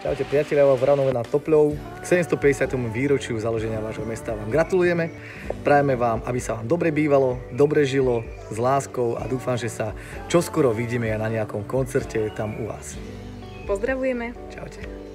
Čaute priatelia, Vranové nad Topľou. K 750. výročiu založenia vášho mesta vám gratulujeme. Prajeme vám, aby sa vám dobre bývalo, dobre žilo, s láskou a dúfam, že sa čoskoro vidíme aj na nejakom koncerte tam u vás. Pozdravujeme. Čaute.